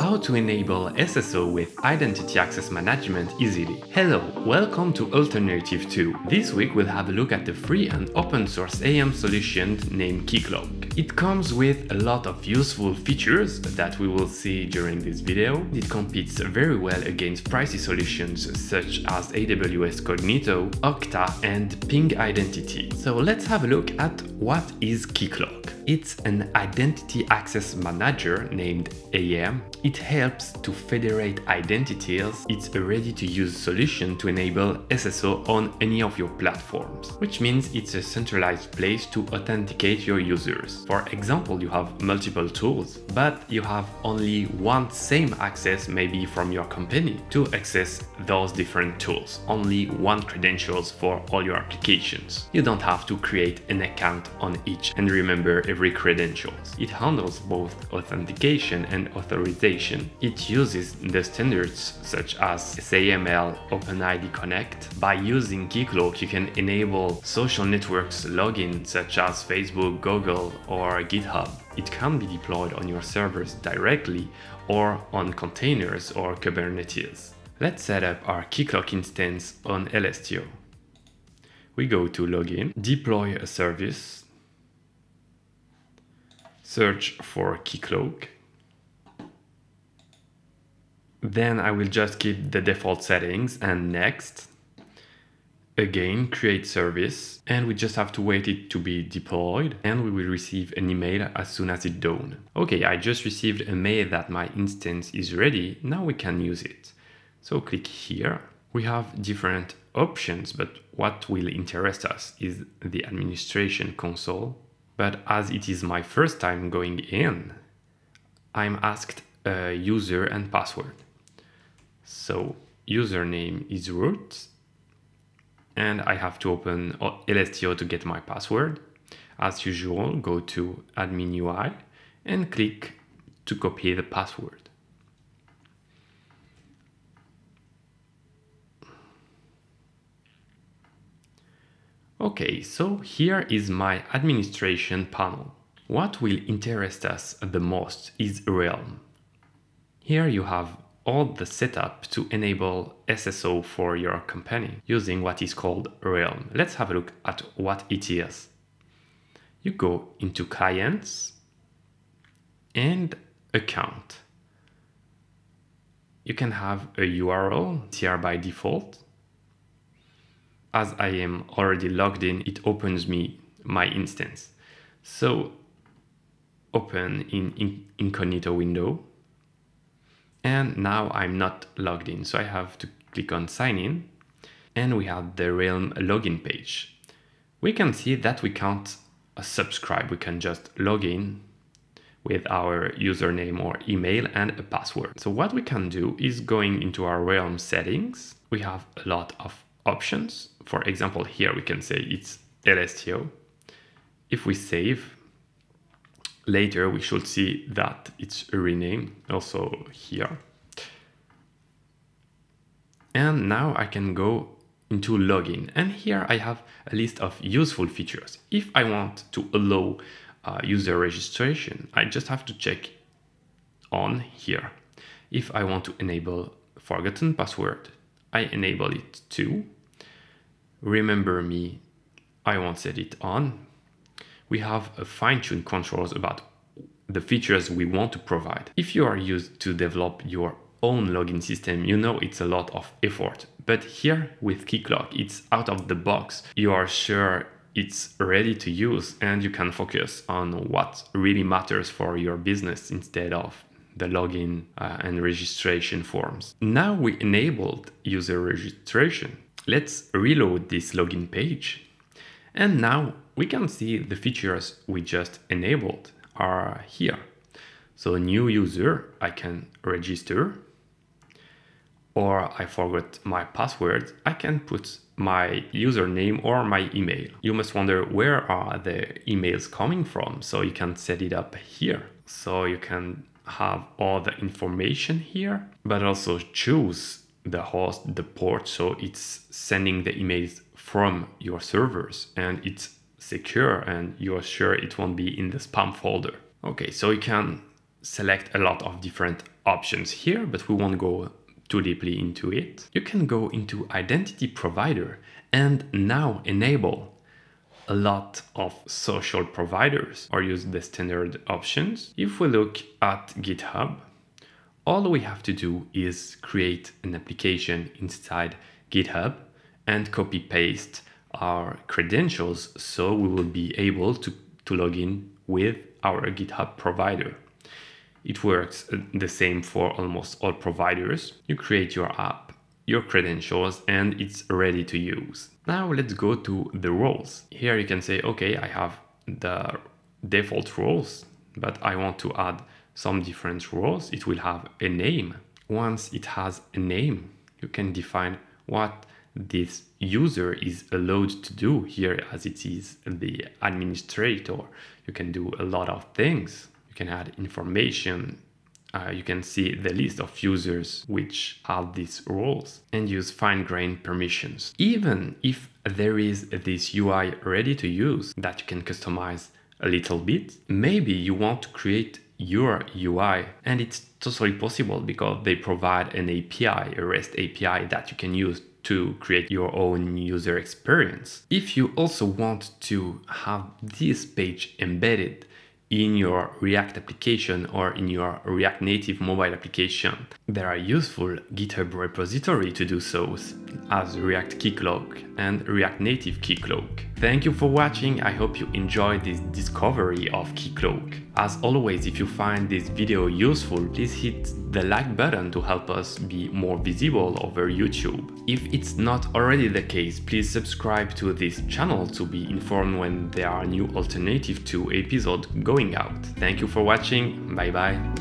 How to enable SSO with Identity Access Management easily. Hello, welcome to Alternative 2. This week we'll have a look at the free and open source AM solution named Keycloak. It comes with a lot of useful features that we will see during this video. It competes very well against pricey solutions such as AWS Cognito, Okta and Ping Identity. So let's have a look at what is Keycloak. It's an identity access manager named AM. It helps to federate identities. It's a ready-to-use solution to enable SSO on any of your platforms, which means it's a centralized place to authenticate your users. For example, you have multiple tools, but you have only one same access maybe from your company to access those different tools. Only one credentials for all your applications. You don't have to create an account on each and remember every every credentials. It handles both authentication and authorization. It uses the standards such as SAML OpenID Connect. By using Keycloak, you can enable social networks login such as Facebook, Google, or GitHub. It can be deployed on your servers directly or on containers or Kubernetes. Let's set up our Keycloak instance on Elestio. We go to login, deploy a service, search for Keycloak. Then I will just keep the default settings and next. Again, create service and we just have to wait it to be deployed and we will receive an email as soon as it's done. Okay, I just received a mail that my instance is ready. Now we can use it. So click here. We have different options, but what will interest us is the administration console but as it is my first time going in, I'm asked a user and password. So username is root and I have to open Elestio to get my password. As usual, go to admin UI and click to copy the password. Okay, so here is my administration panel. What will interest us the most is Realm. Here you have all the setup to enable SSO for your company using what is called Realm. Let's have a look at what it is. You go into Clients and Account. You can have a URL here by default as I am already logged in, it opens me my instance. So open in, in incognito window. And now I'm not logged in. So I have to click on sign in and we have the Realm login page. We can see that we can't subscribe. We can just log in with our username or email and a password. So what we can do is going into our Realm settings. We have a lot of options. For example, here we can say it's Elestio. If we save, later we should see that it's renamed also here. And now I can go into login and here I have a list of useful features. If I want to allow uh, user registration, I just have to check on here. If I want to enable forgotten password, I enable it too. Remember me, I won't set it on. We have a fine-tuned controls about the features we want to provide. If you are used to develop your own login system, you know it's a lot of effort. But here with Keycloak, it's out of the box. You are sure it's ready to use and you can focus on what really matters for your business instead of the login uh, and registration forms. Now we enabled user registration. Let's reload this login page. And now we can see the features we just enabled are here. So new user, I can register or I forgot my password, I can put my username or my email. You must wonder where are the emails coming from? So you can set it up here. So you can have all the information here, but also choose the host, the port, so it's sending the emails from your servers and it's secure and you're sure it won't be in the spam folder. Okay, so you can select a lot of different options here, but we won't go too deeply into it. You can go into identity provider and now enable a lot of social providers or use the standard options. If we look at GitHub, all we have to do is create an application inside GitHub and copy paste our credentials so we will be able to, to log in with our GitHub provider. It works uh, the same for almost all providers. You create your app, your credentials, and it's ready to use. Now let's go to the roles. Here you can say, okay, I have the default roles, but I want to add some different roles. It will have a name. Once it has a name, you can define what this user is allowed to do here as it is the administrator. You can do a lot of things. You can add information. Uh, you can see the list of users which have these roles and use fine-grained permissions. Even if there is this UI ready to use that you can customize a little bit, maybe you want to create your UI and it's totally possible because they provide an API, a REST API that you can use to create your own user experience. If you also want to have this page embedded in your React application or in your React Native mobile application. There are useful GitHub repository to do so, as React Keycloak and React Native Keycloak. Thank you for watching, I hope you enjoyed this discovery of Keycloak. As always, if you find this video useful, please hit the like button to help us be more visible over YouTube. If it's not already the case, please subscribe to this channel to be informed when there are new Alternative 2 episodes going out. Thank you for watching, bye bye.